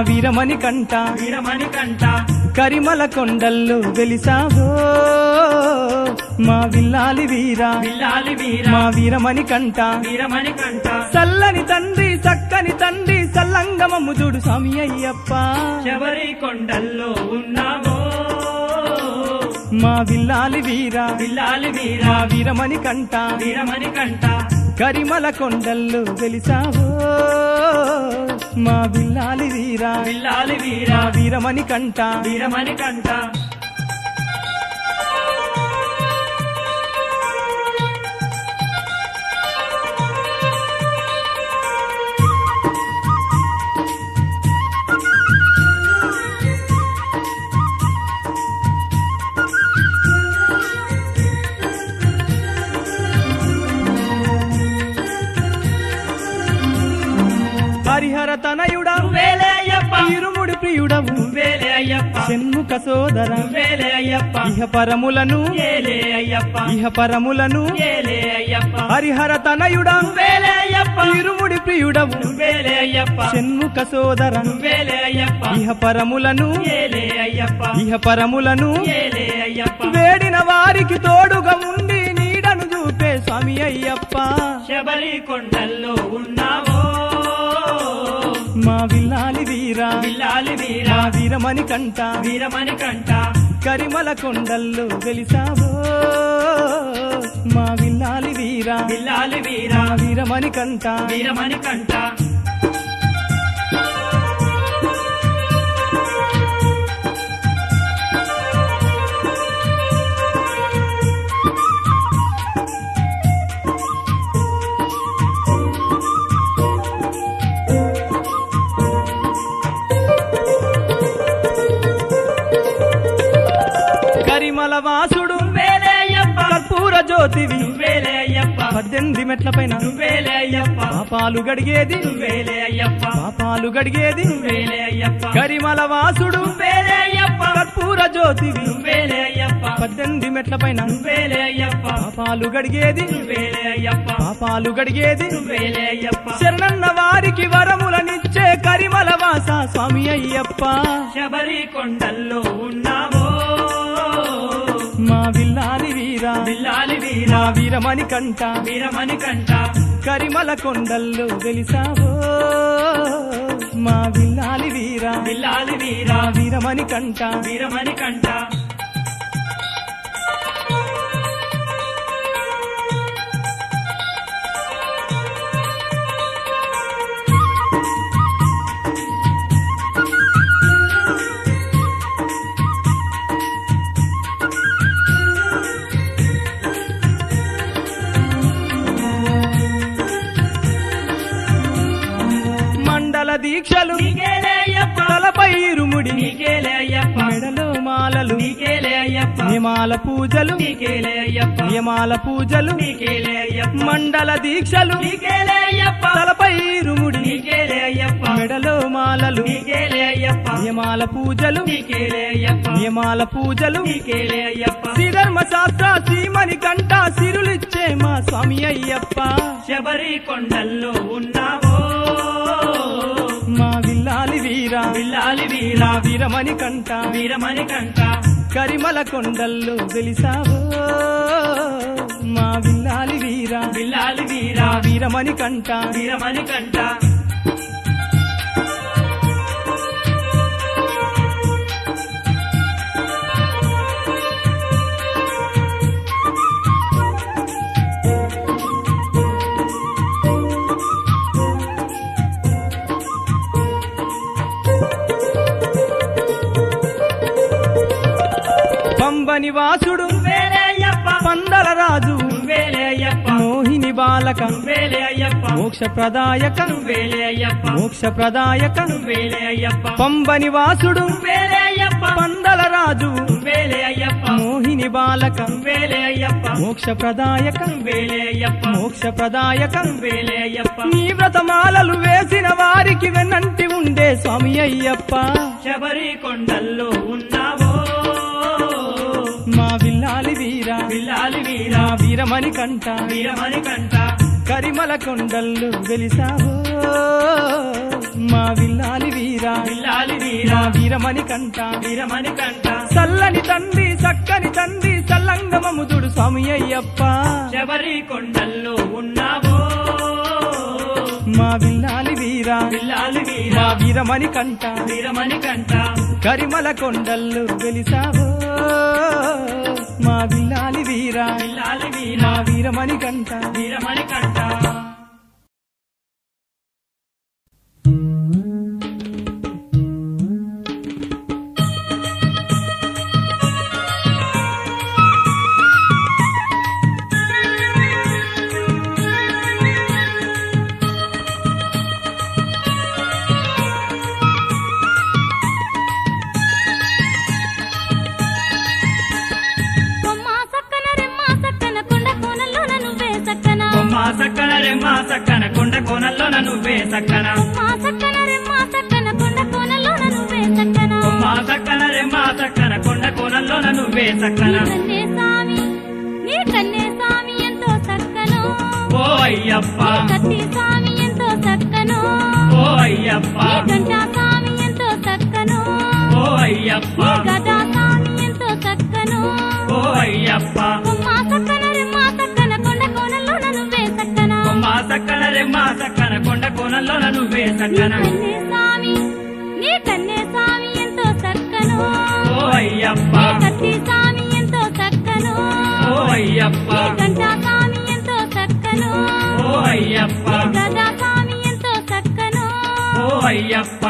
వీరమణి కంట. వీరమణి కంట. కరిమల కొండల్లో వెలిసావో. మా విల్లాలి వీరా. విల్లాలి వీర. మా వీరమణి కంట. వీరమణి కంట. చల్లని తండ్రి చక్కని తండ్రి సల్లంగమము చూడు స్వామి అయ్యప్ప. శబరి కొండల్లో ఉన్నావో. మా విల్లాలి వీరా. విల్లాలి వీర. వీరమణి కంట. వీరమణి కంట. కరిమల కొండల్లో వెలిసావో. మా విల్లాలి వీరా. విల్లాలి వీర. వీరమణి కంట వీరమణి కంట హరిహర తనయుడా ఇరుముడి ప్రియుడవు షణ్ముఖ సోదర ఇహ పరములను ఇహ పరములను హరిహర తనయుడా ఇరుముడి ప్రియుడవు అయ్యప్ప షణ్ముఖ సోదర ఇహ పరములను ఇహ పరములను వేడిన వారికి తోడుగా ఉండి నీడను చూపే స్వామి అయ్యప్ప శబరి కొండల్లో ఉన్నావో మా విల్లాలి వీరా. విల్లాలి వీర. మా వీరమణి కంట. వీరమణి కంట. కరిమల కొండల్లో వెలిసావో. మా విల్లాలి వీరా. విల్లాలి వీర. మా వీరమణి కంట. వీరమణి కంట. కరిమల వాసుడు వేలే అయ్యప్ప కర్పూర జ్యోతివి. అయ్యప్ప పద్దెనిమిది మెట్ల పైన. పాపాలు గడిగేది. పాపాలు గడిగేది. కరిమల వాసుడు. కర్పూర జ్యోతివి. అయ్యప్ప పద్దెనిమిది మెట్ల పైన. పాపాలు గడిగేది. పాపాలు గడిగేది. శరణన్న వారికి వరములనిచ్చే కరిమల వాస స్వామి అయ్యప్ప. శబరి కొండల్లో ఉన్నావో మా విల్లాలి వీరా. విల్లాలి వీర. వీరమణి కంట. వీరమణి కంట. కరిమల కొండల్లో వెలిసావో. మా విల్లాలి వీరా. విల్లాలి వీర. వీరమణి కంట. వీరమణి కంట. తలపై ఇరుముడి మెడలో మాలలు. నియమాల పూజలు. నియమాల పూజలు. మండల దీక్షలు. తలపై ఇరుముడి మెడలో మాలలు. నియమాల పూజలు. నియమాల పూజలు. శ్రీధర్మ శాస్త్ర శ్రీమణి కంట సిరులిచ్చే మా స్వామి అయ్యప్ప. శబరి కొండల్లో ఉన్నావో? వీరా విల్లాలి వీరా వీరమణి కంట వీరమణి కంట. కరిమల కొండల్లో వెలిసావో మా విల్లాలి వీరా విల్లాలి వీరా వీరమణి కంట వీరమణి కంట. పంబని వాసుడు వేలే అయ్యప్ప పందల రాజు. మోహిని బాలక. మోక్ష ప్రదాయక మోక్ష ప్రదాయక వేలే అయ్యప్ప పంబని వాసుడు వేలే అయ్యప్ప పందల రాజు. మోహిని బాలక. మోక్ష ప్రదాయక మోక్ష ప్రదాయక నీ వ్రతమాలలు వేసిన వారికి వెన్నంటి ఉండే స్వామి అయ్యప్ప. శబరి కొండల్లో ఉన్నావో విల్లాలి వీరా వీరమణి కంట వీరమణి కంట. కరిమల కొండల్లో వెలిసావో. మా విల్లాలి వీరా విల్లాలి వీరా. వీరమణి కంట వీరమణి కంట. చల్లని తండ్రి చక్కని తండ్రి చల్లంగమముదుడు స్వామి అయ్యప్ప. శబరి కొండల్లో ఉన్నావో? మా విల్లాలి వీరా విల్లాలి వీరా. వీరమణి కంట వీరమణి కంట. కరిమల కొండల్లో వెలిసావో. మా విల్లాలి వీరా. మా వీరా. వీరమణి కంట వీరమణి కంట అయ్యప్ప. గదా సామి ఎంతో సక్కను ఓ అయ్యప్ప.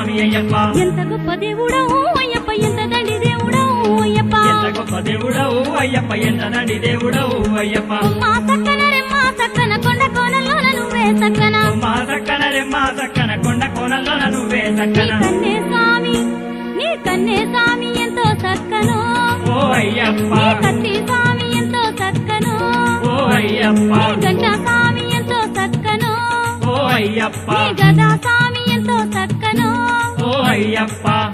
స్వామి అయ్యప్ప. ఎంత గొప్ప దేవుడవు అయ్యప్ప ఎంత దండి దేవుడవు అయ్యప్ప? ఎంత గొప్ప దేవుడవు అయ్యప్ప ఎంత నండి దేవుడవు అయ్యప్ప. మా సక్కన రెమ్మ సక్కన కొండ కోనల్లోన నువ్వే సక్కన మా సక్కన రెమ్మ సక్కన కొండ కోనల్లోన నువ్వే నీ సక్కన కన్నే స్వామి నీ కన్నే స్వామి ఎంతో సక్కను ఓ అయ్యప్ప. నీ కత్తి స్వామి ఎంతో సక్కను ఓ అయ్యప్ప. గంట స్వామి ఎంతో సక్కను ఓ అయ్యప్ప. గదా స్వామి ఓ అయ్యప్ప కార్తీక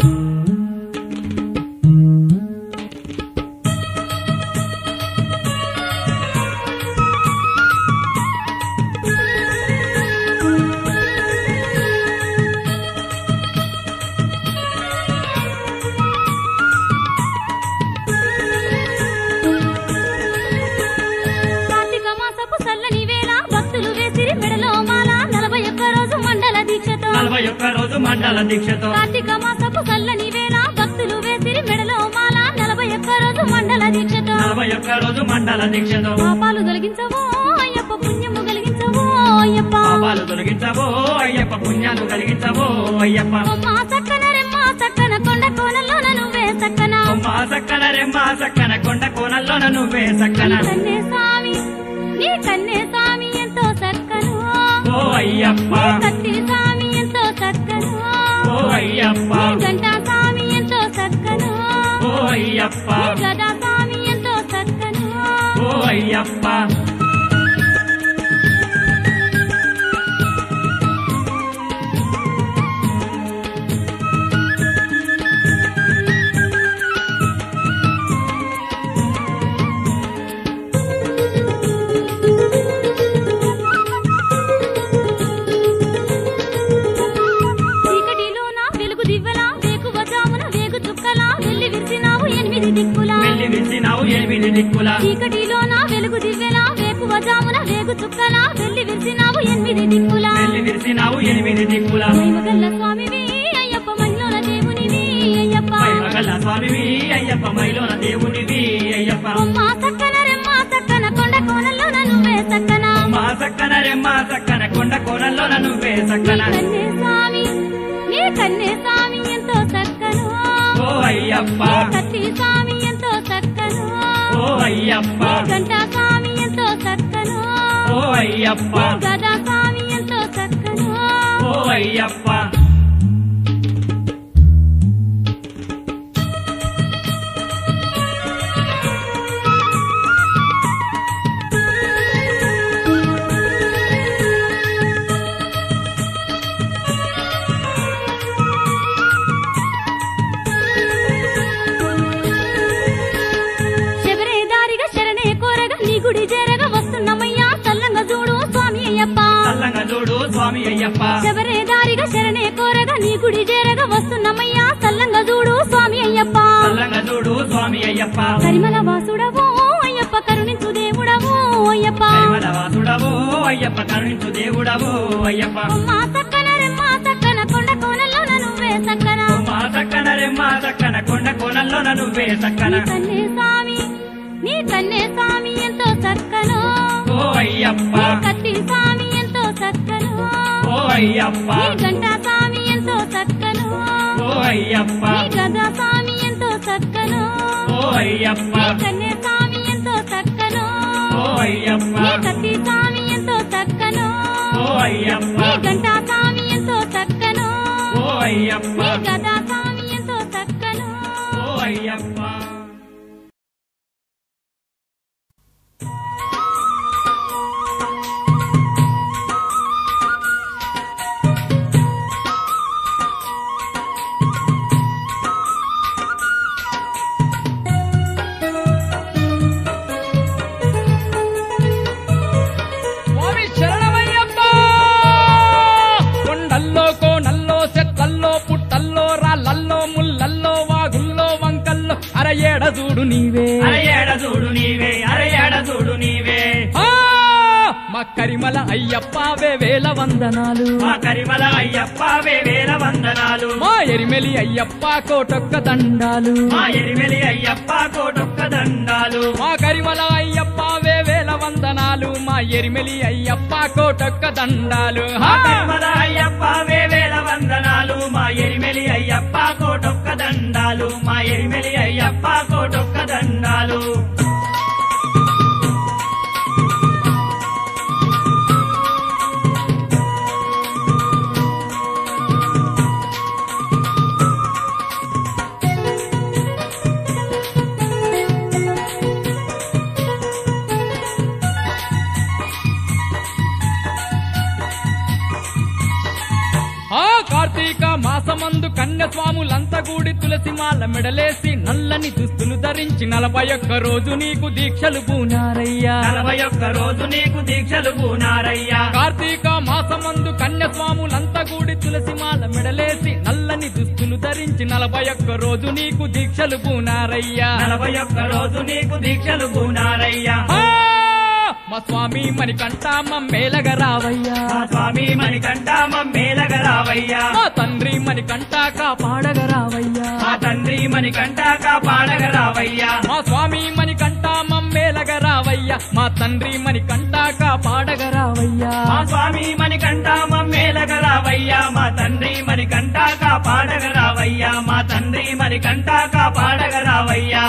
మండల దీక్షతో. కార్తీక మాసపు సల్లని వేళ భక్తులు వేసిరి మెడలో మాల నలభై ఒక్క రోజు మండల దీక్షతో. నలభై ఒక్క రోజు మండల దీక్షతో. పాపాలు తొలగించవో అయ్యప్ప పుణ్యము కలిగించవో అయ్యప్ప. పాపాలు తొలగించవో అయ్యప్ప పుణ్యాలు కలిగించవో అయ్యప్ప. మా సక్కన రెమ్మ సక్కన కొండ కోనల్లోన నువ్వే సక్కన మా సక్కన రెమ్మ సక్కన కొండ కోనల్లోన నువ్వే సక్కన కన్నే స్వామి నీ కన్నే స్వామి ఎంతో సక్కను ఓ అయ్యప్ప. నీ అయ్యప్ప. గంట స్వామి ఎంతో సక్కను ఓ అయ్యప్ప. గదా స్వామి ఎంతో సక్కను ఓ అయ్యప్ప. ఎనిమిది దిక్కుల చీకటిలో నా వెలుగు దివ్వెలా వేకువ జామున వేగు చుక్కలా వెళ్ళి విరిసినావు ఎనిమిది దిక్కులా. వెళ్ళి విరిసినావు ఎనిమిది దిక్కుల. మహిమగల్ల స్వామివి అయ్యప్ప మహిళల దేవునివి అయ్యప్ప. మహిమగల స్వామివి అయ్యప్ప మైలోన దేవునివి అయ్యప్ప. మా సక్కన రెమ్మ సక్కన కొండ కోనల్లోన నువ్వే సక్కన మా సక్కన రెమ్మ సక్కన కొండ కోనల్లోన నువ్వే సక్కన కన్నే స్వామి నీ కన్నే స్వామి ఎంతో సక్కను ఓ అయ్యప్ప. కత్తి స్వామి అయ్యప్ప గంటా స్వామి ఎంతో చక్కను. ఓ అయ్యప్ప గదా స్వామి ఎంతో చక్కను. ఓ అయ్యప్ప అయ్యప్ప. శబరే దారిగా శరణే కోరగా నీ గుడి చేరగా వస్తున్నామయ్యా. చూడు స్వామి అయ్యప్ప. చూడు స్వామి అయ్యప్ప. కరిమల వాసుడవు అయ్యప్ప కరుణించు దేవుడవు అయ్యప్ప. వాసుడవో అయ్యప్ప కరుణించు దేవుడవో అయ్యప్ప. అమ్మా సక్కన రెమ్మ సక్కన కొండ కోనల్లో నువ్వే సక్కన రెమ్మ కొండ నువ్వే నీ కన్నే స్వామి నీ కన్నే స్వామి. అయ్యప్ప. గంటా స్వామి ఎంతో చక్కను. ఓ అయ్యప్ప. గదా స్వామి ఎంతో చక్కను. ఓ అయ్యప్ప. కన్నే స్వామి ఎంతో చక్కను. ఓ అయ్యప్ప. కత్తి స్వామి ఎంతో చక్కను. ఓ అయ్యప్ప. గంటా స్వామి ఎంతో చక్కను. ఓ అయ్యప్ప. గదా స్వామి ఎంతో చక్కను. ఓ అయ్యప్ప. కరిమల అయ్యప్ప వేవేల వందనాలు. మా కరిమల అయ్యప్ప వేవేల వందనాలు. మా ఎరిమెలి అయ్యప్ప కోటొక్క దండాలు. మా ఎరిమెలి అయ్యప్ప కోటొక్క దండాలు. మా కరిమల అయ్యప్ప వేవేల వందనాలు. మా ఎరిమెలి అయ్యప్ప కోటొక్క దండాలు! కరిమల అయ్యప్ప వేవేల వందనాలు. మా ఎరిమెలి అయ్యప్ప కోటొక్క దండాలు. మా ఎరిమెలి అయ్యప్ప కోటొక్క దండాలు. మాసమందు కన్యస్వాములంతా కూడి తులసి మాల మెడలేసి నల్లని దుస్తులు ధరించి నలభై ఒక్క రోజు నీకు దీక్షలు పూనారయ్యా. నలభై ఒక్క రోజు నీకు దీక్షలు పూనారయ్యా. కార్తీక మాసమందు కన్యస్వాములంతా కూడి తులసి మాల మెడలేసి నల్లని దుస్తులు ధరించి నలభై ఒక్క రోజు నీకు దీక్షలు పూనారయ్యా. నలభై ఒక్క రోజు నీకు దీక్షలు పూనారయ్యా! మా స్వామి మణికంఠ మమ్మేలగ రావయ్యా. మా స్వామి మణికంఠ మమ్మేలగ రావయ్యా. మా తండ్రి మణికంఠ కాపాడగ రావయ్యా. మా తండ్రి మణికంఠ కాపాడగ రావయ్యా. మా స్వామి మణికంఠ మమ్మేలగ రావయ్యా. మా తండ్రి మణికంఠ కాపాడగ రావయ్యా. మా స్వామి మణికంఠ మమ్మేలగ రావయ్యా. మా తండ్రి మణికంఠ కాపాడగ రావయ్యా. మా తండ్రి మణికంఠ కాపాడగ రావయ్యా.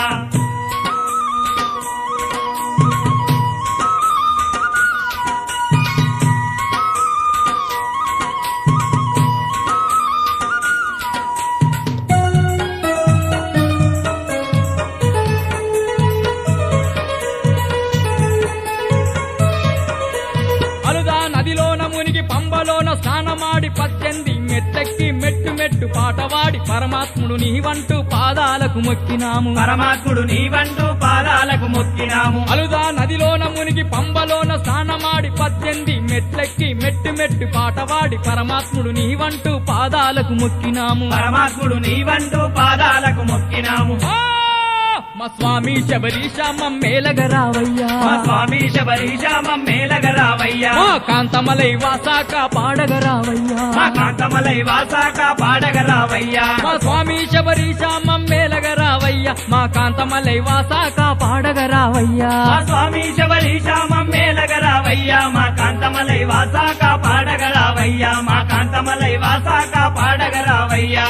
మెట్టు పాటవాడి పరమాత్ముడు నీవంటూ పాదాలకు మొక్కినాము. పరమాత్ముడు నీవంటూ పాదాలకు మొక్కినాము. అలుదా నదిలోన మునిగి పంబలోన స్నానమాడి పద్దెంది మెట్లెక్కి మెట్టు మెట్టు పాటవాడి పరమాత్ముడు నీవంటూ పాదాలకు మొక్కినాము. పరమాత్ముడు నీవంటూ పాదాలకు మొక్కినాము! మా స్వామి శబరీష మమ్మేలగ రావయ్యా. మా స్వామి శబరీష మమ్మేలగ రావయ్యా. మా కాంతమలై వాసాక పాడగ రావయ్యా. మా కాంతమలై వాసాక పాడగ రావయ్యా. మా స్వామి శబరీష మమ్మేలగ రావయ్యా. మా కాంతమలై వాసాక పాడగ రావయ్యా. మా స్వామి శబరీష మమ్మేలగ రావయ్యా. మా కాంతమలై వాసాక పాడగ రావయ్యా. మా కాంతమలై వాసాక పాడగ రావయ్యా.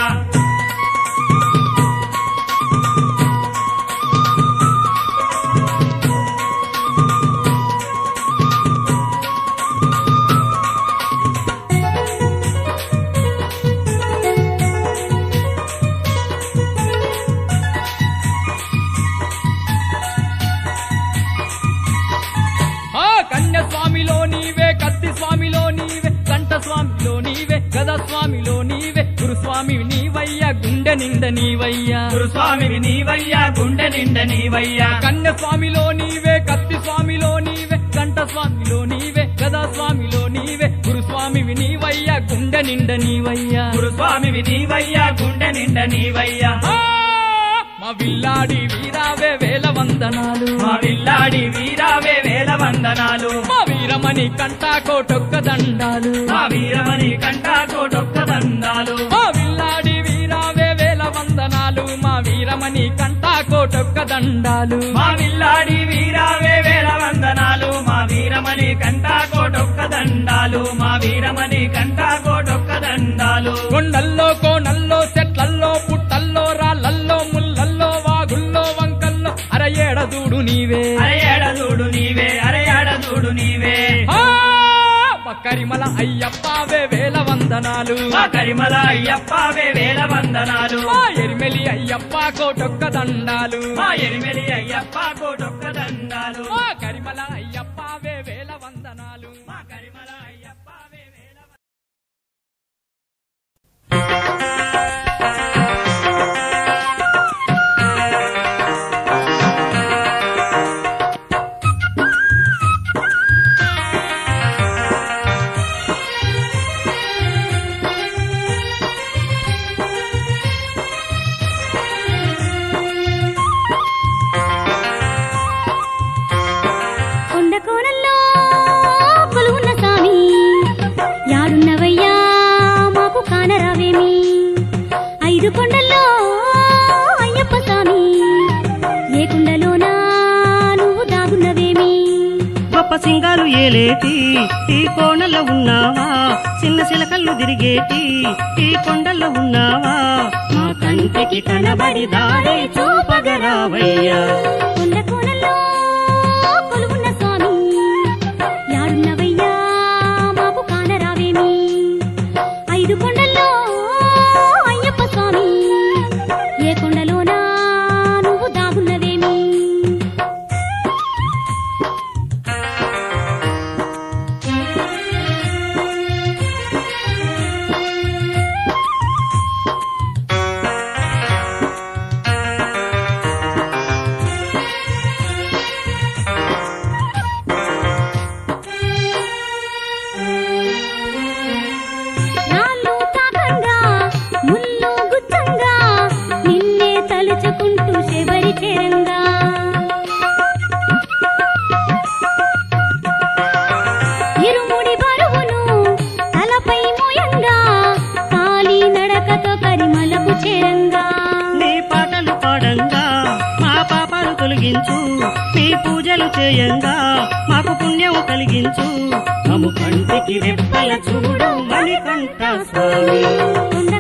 గద స్వామిలో నీవే. గురుస్వామి నీవయ్యా గుండె నిండ నీవయ్యా. గురుస్వామివి నీవయ్యా గుండె నిండ నీవయ్యా. కన్య స్వామిలో నీవే కత్తి స్వామిలో నీవే గంట స్వామిలో నీవే గదా స్వామిలో నీవే. గురుస్వామివి నీవయ్యా గుండె నిండ నీవయ్యా. గురుస్వామివి నీవయ్యా గుండె నిండ నీవయ్యా! మా విల్లాడి వీరావే వేల వందనాలు. మా విల్లాడి వీరావే వేల వందనాలు. మా వీరమణి కంటా కోటొక్క దండాలు. మా వీరమణి కంటా కోటొక్క దండాలు. మా విల్లాడి వీరావే వేల వందనాలు. మా వీరమణి కంటా కోటొక్క దండాలు. మా విల్లాడి వీరావే వేల వందనాలు. మా వీరమణి కంటా కోటొక్క దండాలు. మా వీరమణి కంటా కోటొక్క దండాలు. కొండల్లో కోనల్లో చెట్లల్లో పుట్టల్లో రాళ్ళల్లో వాగుల్లో వంకల్లో అరయేడ దూడు నీవే అరే ఎడదూడు నీవే. అరే ఎడదూడు నీవే కరిమల అయ్యప్పవే వేల వందనాలు. మా కరిమల అయ్యప్పవే వేల వందనాలు. మా ఎరిమెలి అయ్యప్ప కోటొక్క దండాలు. మా ఎరిమెలి అయ్యప్ప కోటొక్క దండాలు. మా కరిమల అయ్యప్పవే వేల వందనాలు. మా కరిమల అయ్యప్పవే వేల పూజలు మాకు పుణ్యము కలిగించు. మము కంటికి రెప్పల చూడు మణికంఠ స్వామి.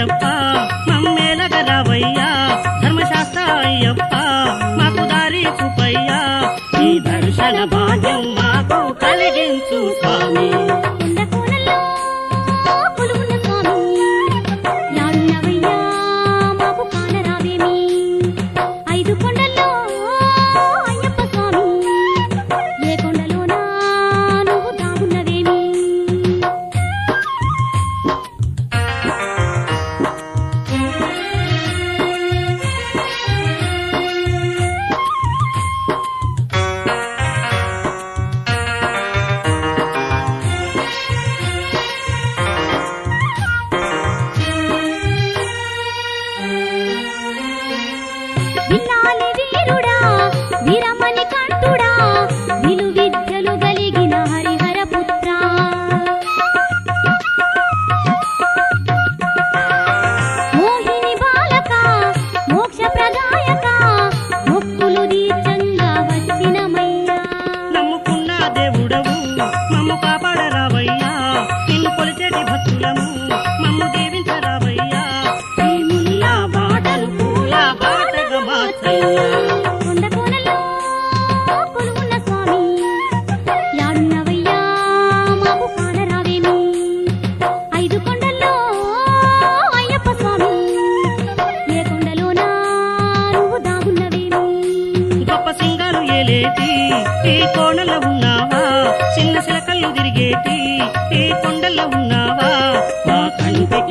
అయ్యప్ప మమ్మేలగరావయ్యా ధర్మశాస్త్ర అయ్యప్ప మాకు దారి చూపయ్యా. ఈ దర్శన భాగ్యం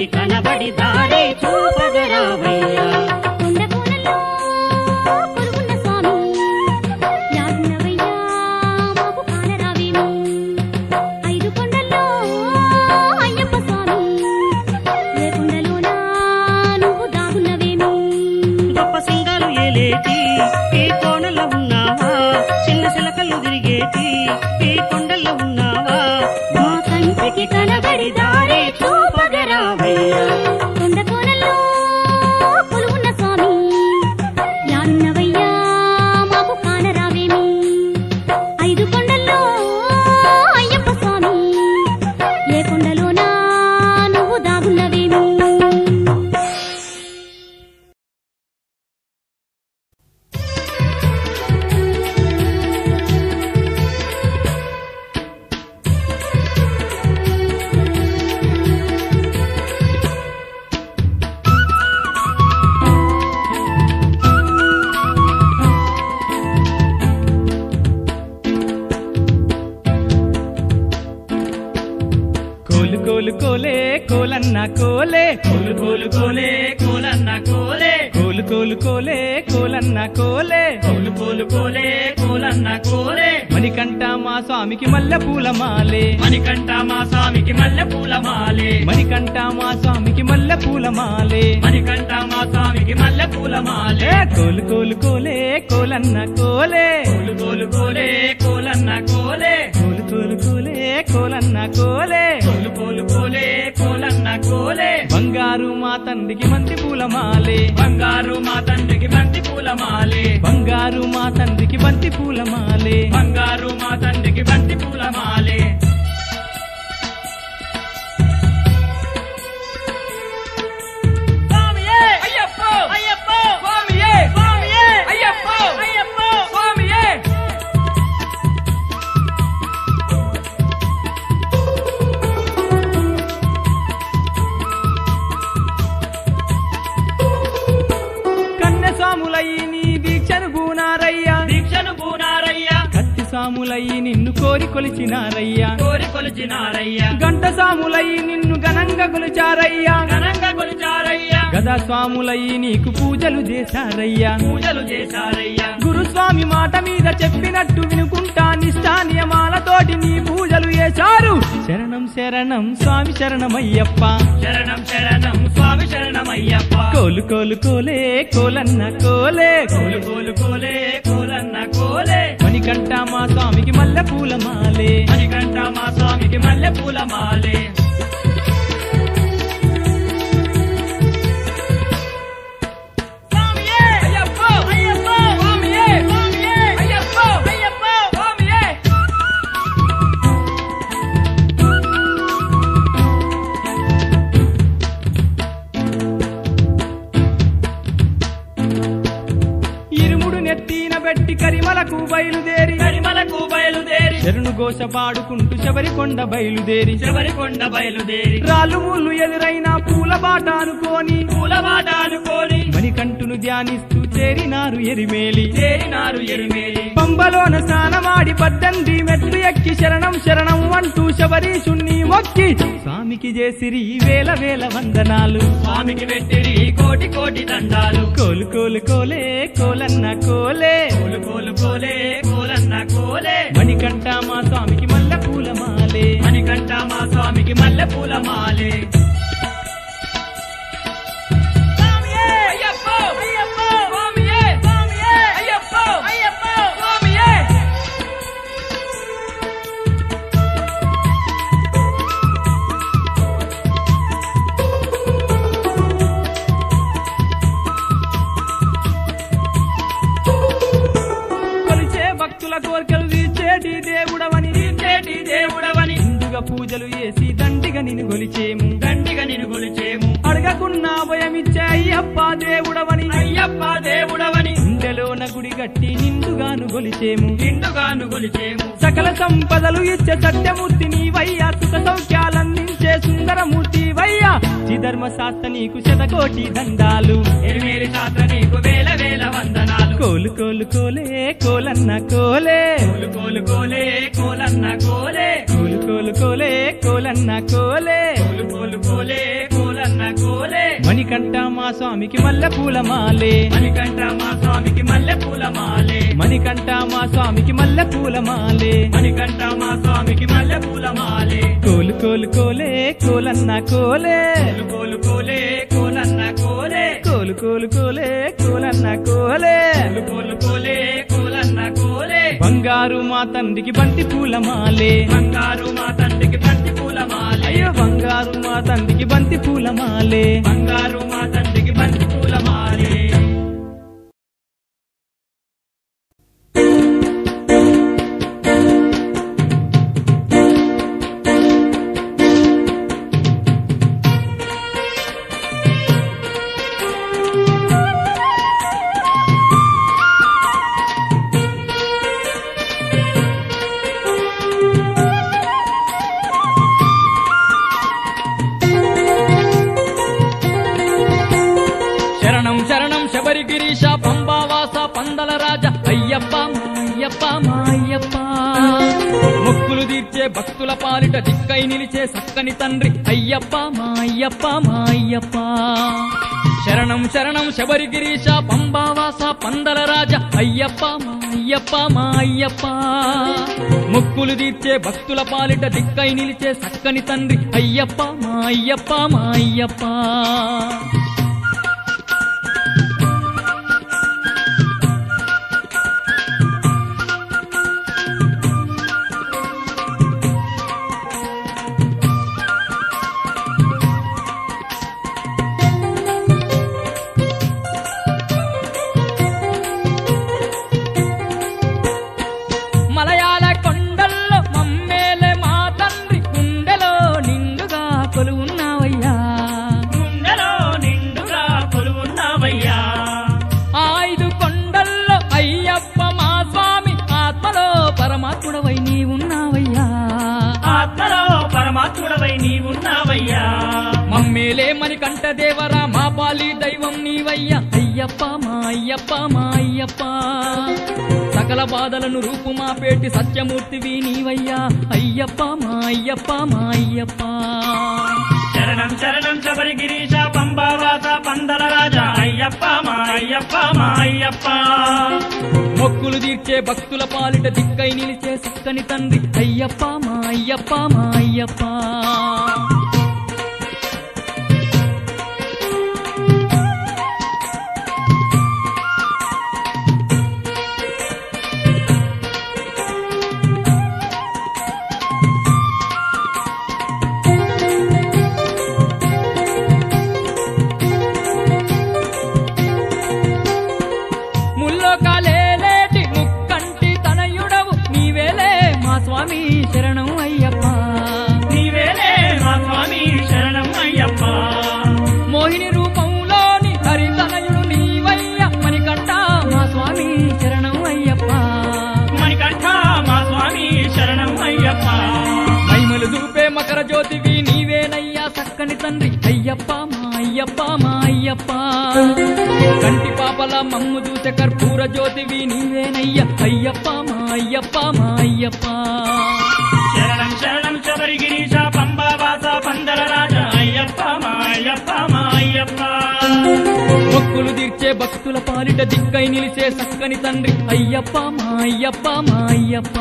కనబడి దారి కోలన్న కోలే. కోలు కోలు కోలే కోలన్న కోలే. కోలు కోలు కోలే కోలన్న కోలే. కోలు కోలు కోలే కోలన్న కోలే. మణికంఠ మా స్వామికి మల్లె పూల మాలే. మణికంఠ మా స్వామికి మల్లె పూల మాలే. మణికంఠ మా స్వామికి మల్లె పూల మాలే. మణికంఠ మా స్వామికి మల్లె పూల మాలే. కోలు కోలు కోలే కోలన్న కోలే. కోలు కోలు కోలే కోలన్న కోలే. కోలు కోలు కోలే కోలన్న కోలే. కోలు కోలు కోలే కోలన్న కోలే. బంగారు మా తండ్రికి మంది పూల మాలే బంగారు మా తండ్రికి బంతి పూల మాలే బంగారు మా తండ్రికి బంతి పూల మాలే బంగారు మా తండ్రికి బంతి పూల మాలే సాములయ్యి నిన్ను కోరి కొలిచినారయ్యా. కోరి కొలిచినారయ్యా. గంట సాములయ్యి నిన్ను ఘనంగా కొలిచారయ్యా. ఘనంగా కొలిచారయ్యా. గదా స్వాములయ్యి నీకు పూజలు చేశారయ్యా. పూజలు చేశారయ్యా. గురుస్వామి మాట మీద చెప్పినట్టు వినుకుంటా నిష్టా నియమాలతోటి నీ పూజలు చేశారు. శరణం శరణం స్వామి శరణమయ్యప్ప. శరణం శరణం స్వామి శరణమయ్యప్ప. కోలు కోలు కోలే కోలన్న కోలే. కోలు కోలు కోలే కోలన్న కోలే. మణికంఠ మా స్వామికి మల్లె పూల మాలే. మణికంఠ మా స్వామికి మల్లె పూల మాలే. నెత్తిన పెట్టి కరిమలకు బయలుదేరి కరిమలకు బయలుదేరి శరణు ఘోష పాడుకుంటూ శబరికొండ బయలుదేరి శబరికొండ బయలుదేరి రాళ్ళు ముళ్ళు ఎదురైన పూల బాట అనుకోని పూల బాట అనుకోని మణికంఠును ధ్యానిస్తూ చేరినారు ఎరిమేలి. చేరినారు ఎరిమేలి. పంబలోన స్నానమాడి పద్దండి మెట్లు ఎక్కి శరణం శరణం అంటూ శబరీషుణ్ణి మొక్కి స్వామికి చేసిరి వేల వేల వందనాలు. స్వామికి వెట్టిరి కోటి కోటి దండాలు. కోలు కోలు కోలే కోలన్న కోలే. కోలు కోలు కోలే కోలన్న కోలే. మణికంఠ మా స్వామికి మల్ల పూల మాలే మణికంఠ మా స్వామికి మల్లె పూల మాలే పూజలు చేసి దండిగా నిన్ను కొలిచేము దండిగా నిన్ను కొలిచేము అడగకున్నా భయమిచ్చే అయ్యప్ప దేవుడవని. అయ్యప్ప దేవుడవని. గుండెలోన గుడి గట్టి నిండుగాను గొలిచేము. నిండుగాను కొలిచేము సకల సంపదలు ఇచ్చే సత్యమూర్తి నీవయ్యా సుఖ సౌఖ్యాలందించే సుందరమూర్తి వయ్యా. చిద ధర్మశాస్త్ర నీకు శతకోటి దండాలు. శాస్త్ర నీకు వేల వేల వందనాలు. కోలు కోలు కోలే కోలన్న కోలే. కోలు కోలు కోలే కోలన్న కోలే. కోలు కోలు కోలే కోలన్న కోలే. కోలు కోలు కోలే కోలన్న కోలే. మణికంఠ మా స్వామికి మల్లె పూల మాలే మణికంఠ మా స్వామికి మల్లె పూల మాలే మణికంఠ మా స్వామికి మల్లె పూల మాలే మణికంఠ మా స్వామికి మల్లె పూల మాలే కోలు కోలు కోలే కోలన్న కోలే. కోలు కోలు కోలే కోలన్న కోలే. కోలు కోలు కోలే కోలన్న కోలే. కోలు కోలు కోలే కోలన్న కోలే. బంగారు మా తండ్రికి బంతి పూల మాలే బంగారు మా తండ్రికి బంతి పూల మాలే అయ్యో బంగారు మా తండ్రికి బంతి పూల మాలే బంగారు మా తండ్రికి అయ్యప్ప మా అయ్యప్ప. శరణం శరణం శబరిగిరీశ పంబావాస పందల రాజ అయ్యప్ప మా అయ్యప్ప మా అయ్యప్ప. ముక్కులు తీర్చే భక్తుల పాలిట దిక్కై నిలిచే సక్కని తండ్రి అయ్యప్ప మా అయ్యప్ప మా అయ్యప్ప. దైవం నీవయ్యా. అయ్యప్ప మా అయ్యప్ప మా అయ్యప్ప. సకల బాధలను రూపుమా పేటి సత్యమూర్తివి నీవయ్యా. అయ్యప్ప మా అయ్యప్ప మా అయ్యప్ప. శరణం శరణం శబరి గిరీశ పంబావాస పందల రాజా. అయ్యప్ప మా అయ్యప్ప మా అయ్యప్ప. మొక్కులు తీర్చే భక్తుల పాలిట దిక్కై నిలిచే సక్కని తండ్రి. అయ్యప్ప మా అయ్యప్ప మా అయ్యప్ప. అయ్యప్ప మా అయ్యప్ప. కంటి పాపల మమ్ము చూసే కర్పూర జ్యోతివి నీవేనయ్యా. అయ్యప్ప మా అయ్యప్ప మా అయ్యప్ప. శరణం శరణం పంబావాస పందల రాజా. అయ్యప్ప మా అయ్యప్ప మా అయ్యప్ప. మొక్కులు తీర్చే భక్తుల పాలిట దిక్కై నిలిచే సక్కని తండ్రి. అయ్యప్ప మా అయ్యప్ప మా అయ్యప్ప.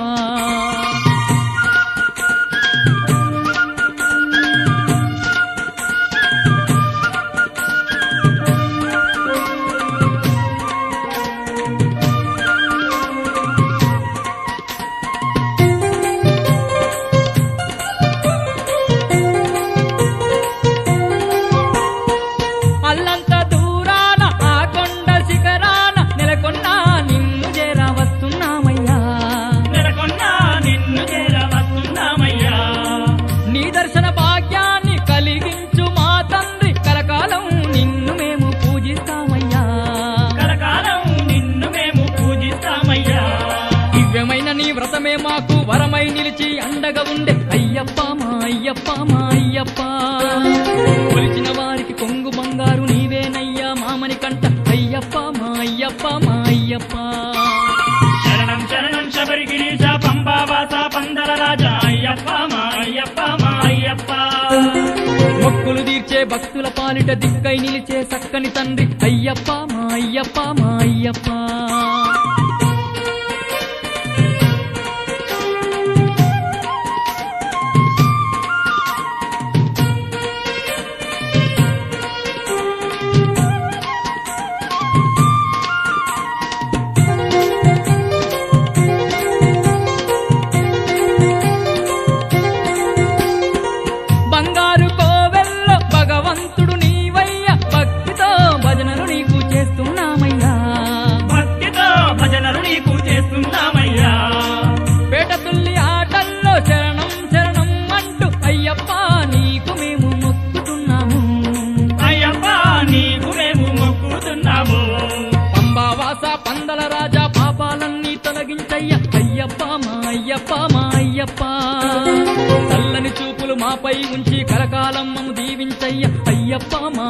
తోడై అండగా ఉండే అయ్యప్ప మా అయ్యప్ప మా అయ్యప్ప. కొలిచిన వారికి కొంగు బంగారు నీవేనయ్యా మామని కంట అయ్యప్ప మా అయ్యప్ప మా అయ్యప్ప. శరణం శరణం శబరిగిరీజ పంబావాస పందల రాజా అయ్యప్ప మా అయ్యప్ప మా అయ్యప్ప. మొక్కులు తీర్చే భక్తుల పాలిట దిక్కై నిలిచే చక్కని తండ్రి అయ్యప్ప మా అయ్యప్ప మా అయ్యప్ప.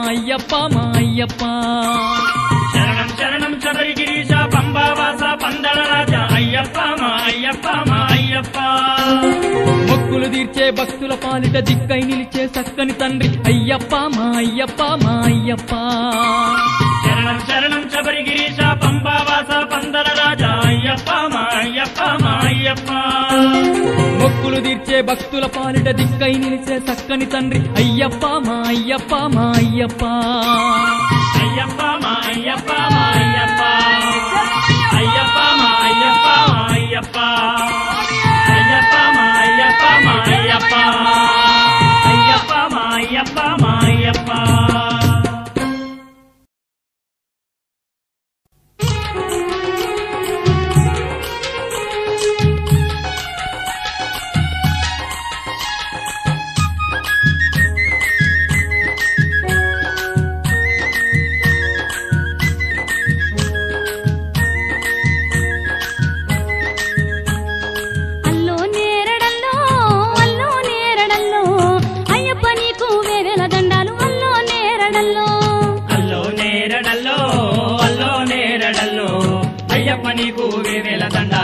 అయ్యప్ప మా అయ్యప్ప శరణం శరణం గిరీశ పంబావాస పందల రాజా. అయ్యప్ప మా అయ్యప్ప మా అయ్యప్ప మొక్కులు తీర్చే భక్తుల పాలిట దిక్కై నిలిచే చక్కని తండ్రి అయ్యప్ప మా అయ్యప్ప మా అయ్యప్ప మొక్కులు భక్తుల పాలిట దిక్కై నిలిచే చక్కని తండ్రి అయ్యప్ప మా అయ్యప్ప మా అయ్యప్ప. అయ్యప్ప మా అయ్యప్ప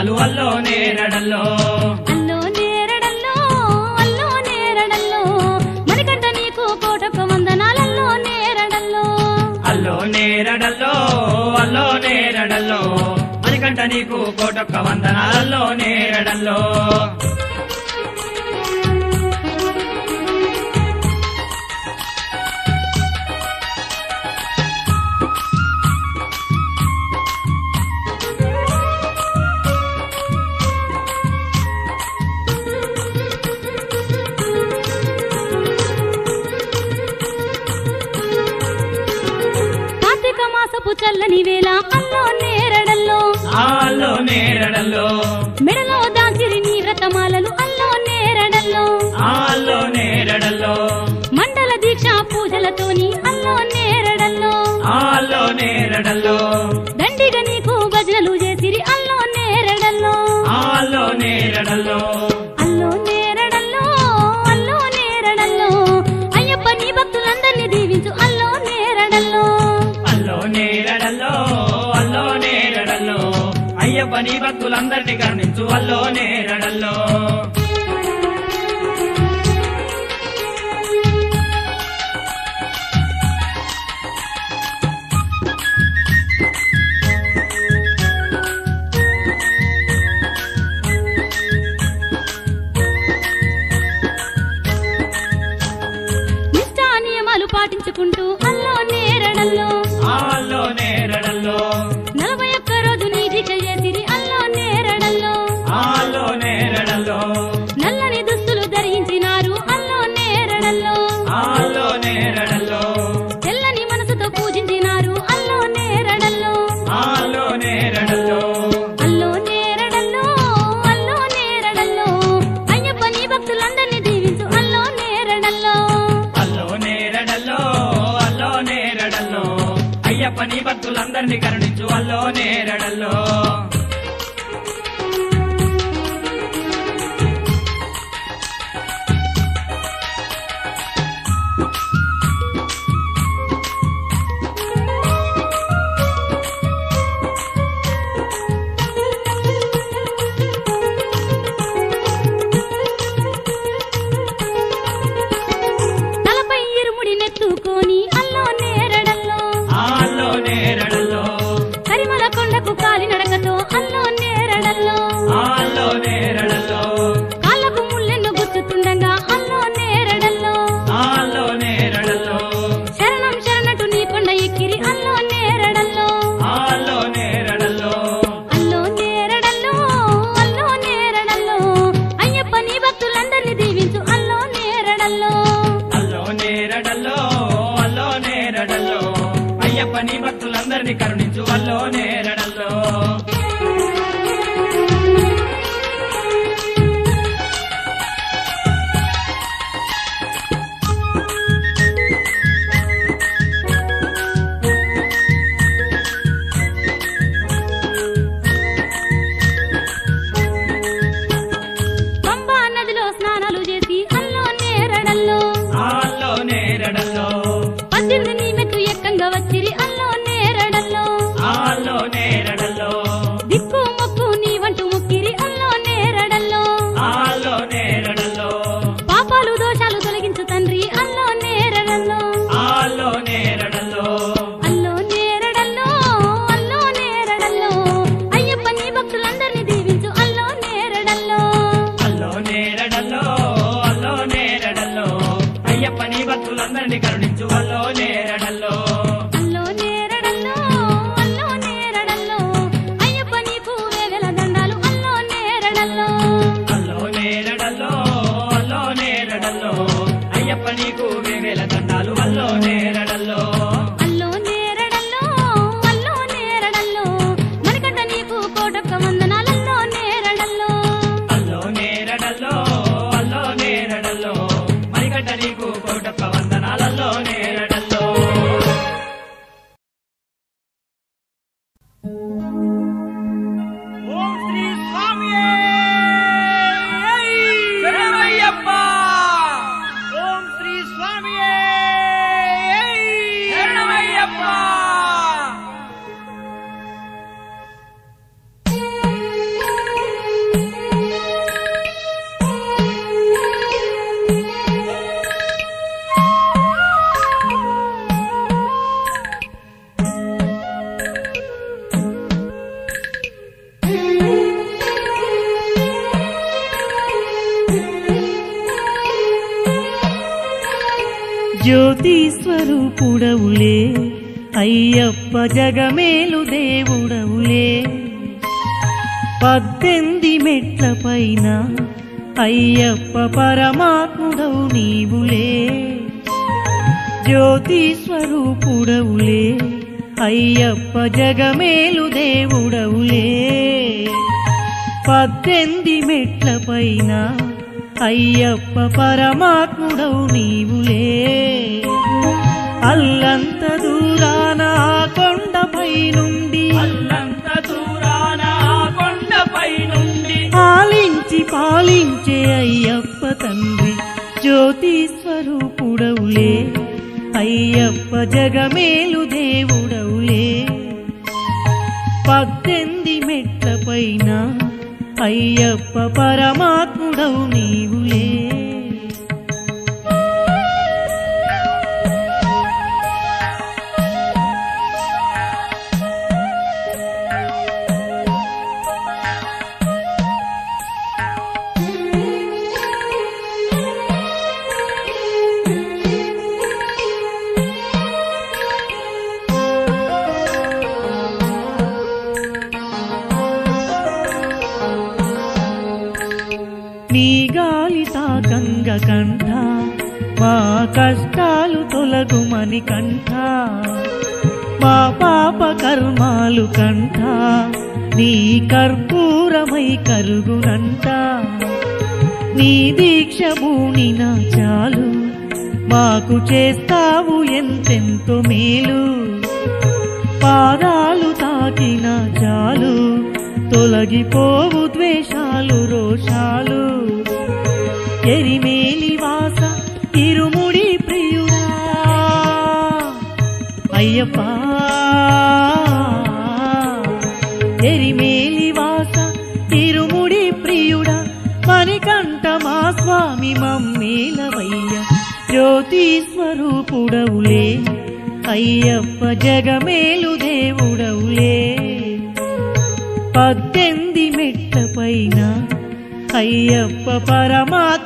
దండాలు అల్లో నేరడల్లో. అల్లో నేరడల్లో అల్లో నేరడల్లో. మణికంఠ నీకు కోటొక్క వందనాలల్లో నేరడల్లో. అల్లో నేరడల్లో అల్లో నేరడల్లో. మణికంఠ నీకు కోటొక్క వందనాల్లో నేరడల్లో. చల్లని వేళ అల్లో నేరడల్లో. అల్లో నేరడల్లో. మెడలో దాసిరి నీ రతమాలలు అల్లో నేరడల్లో. అల్లో నేరడల్లో. మండల దీక్ష పూజలతోని అల్లో నేరడల్లో. అల్లో నేరడల్లో. దండిగా నీకు భజనలు చేసిరి అల్లో నేరడల్లో. అల్లో నేరడల్లో. అయ్యప్ప నీ భక్తులందరినీ కరుణించు అల్లో నేరడల్లో. పాటించకుండా కరుణించు వల్లోనే పరమాత్ముడవు నీవులే. జ్యోతి స్వరూపుడవులే. అయ్యప్ప జగమేలు దేవుడవులే. పద్దెంది మెట్ల పైన అయ్యప్ప పరమాత్ముడవు నీవులే. అల్లంతదు పాలించే అయ్యప్ప తండ్రి జ్యోతి స్వరూపుడవులే. అయ్యప్ప జగమేలు దేవుడవులే. పద్దెంది మెట్ల పైన అయ్యప్ప పరమాత్ముడవు నీవులే. కష్టాలు తొలగుమని కంట మా పాప కర్మాలు కంట నీ కర్పూరమై కరుగునంట. నీ దీక్ష నా చాలు. మాకు చేస్తావు ఎంతెంతో మేలు. పాదాలు తాకిన చాలు. తొలగిపోవు ద్వేషాలు రోషాలు. ఎరిమేలి జ్యోతి స్వరూపుడవులే. అయ్యప్ప జగమేలు దేవుడవులే. పద్దెంది మెట్ల పైన అయ్యప్ప పరమాత్మ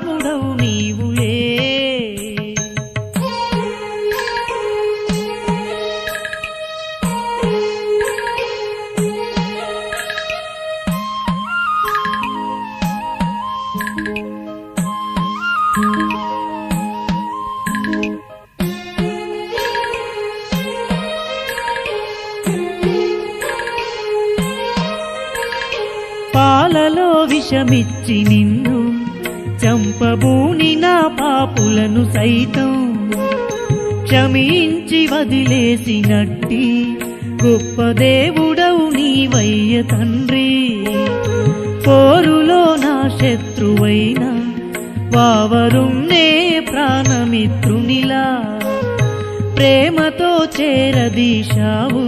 విషమిచ్చి నిన్ను చంపబూని నా పాపులను సైతం. క్షమించి వదిలేసినట్టి గొప్ప దేవుడవు నీవయ్య తండ్రి. పోరులో నా శత్రువైన వావరున్నే ప్రాణమిత్రునిలా. ప్రేమతో చేరదీశావు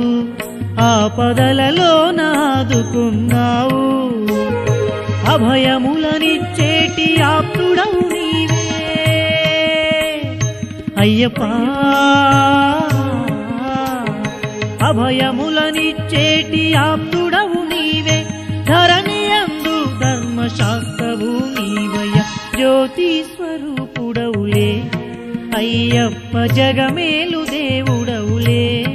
ఆపదలలో నాదుకున్నావు. అభయములనిచ్చేటి ఆప్తుడవు నీవే. అయ్యప్పా అభయములనిచ్చేటి ఆప్తుడవు నీవే. ధరణియందు ధర్మశాస్త్రవు నీవయ్య జ్యోతి స్వరూపుడవులే. అయ్యప్ప జగమేలు దేవుడవులే.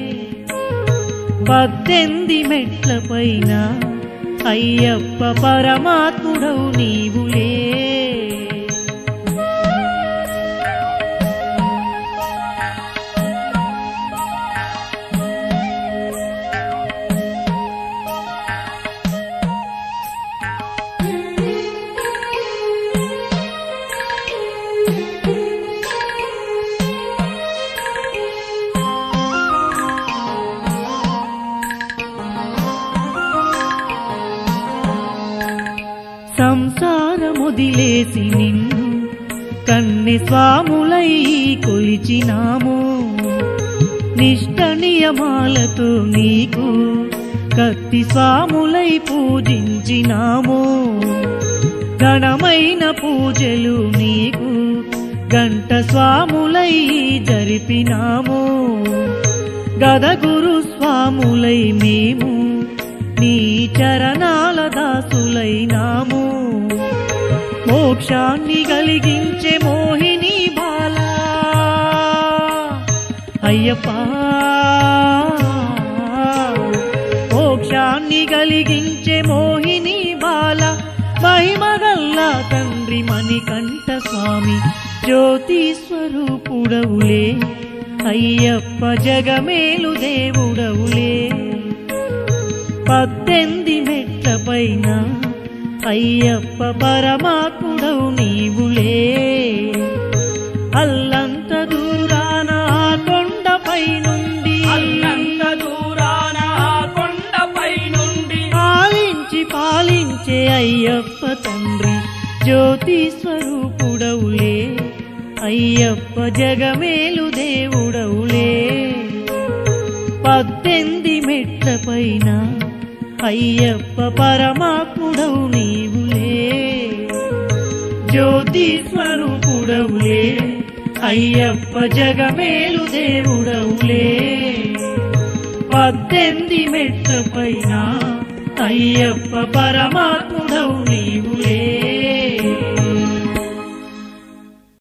పద్దెంది మెట్ల పైన అయ్యప్ప పరమాత్ముడవు నీవులే చేసి నిన్ను కన్ని స్వాములై కొలిచినాము. నిష్ట నియమాలతో నీకు కత్తి స్వాములై పూజించినాము. ఘనమైన పూజలు నీకు గంట స్వాములై జరిపినాము. గదగురు స్వాములై మేము నీ చరణాల దాసులైనాము. మోక్షాన్ని కలిగించే మోహిని బాల. అయ్యప్ప మోక్షాన్ని కలిగించే మోహిని బాల. మహిమగల్లా తండ్రి మణికంఠ స్వామి జ్యోతి స్వరూపుడవులే. అయ్యప్ప జగమేలు దేవుడవులే. పద్దెంది మెట్ల పైన అయ్యప్ప పరమాత్ముడవు నీవులే. అల్లంత దూరాన కొండపై నుండి అల్లంత దూరాన కొండపై నుండి పాలించి పాలించే అయ్యప్ప తండ్రి జ్యోతి స్వరూపుడవులే. అయ్యప్ప జగమేలు దేవుడవులే. పద్దెంది మెట్ల పైన అయ్యప్ప పరమాత్ముడవు నీవులే జ్యోతి స్వరూపుడవులే. అయ్యప్ప జగమేలు దేవుడవులే. పద్దెంది మెట్ల పైన అయ్యప్ప పరమాత్ముడవు నీవులే.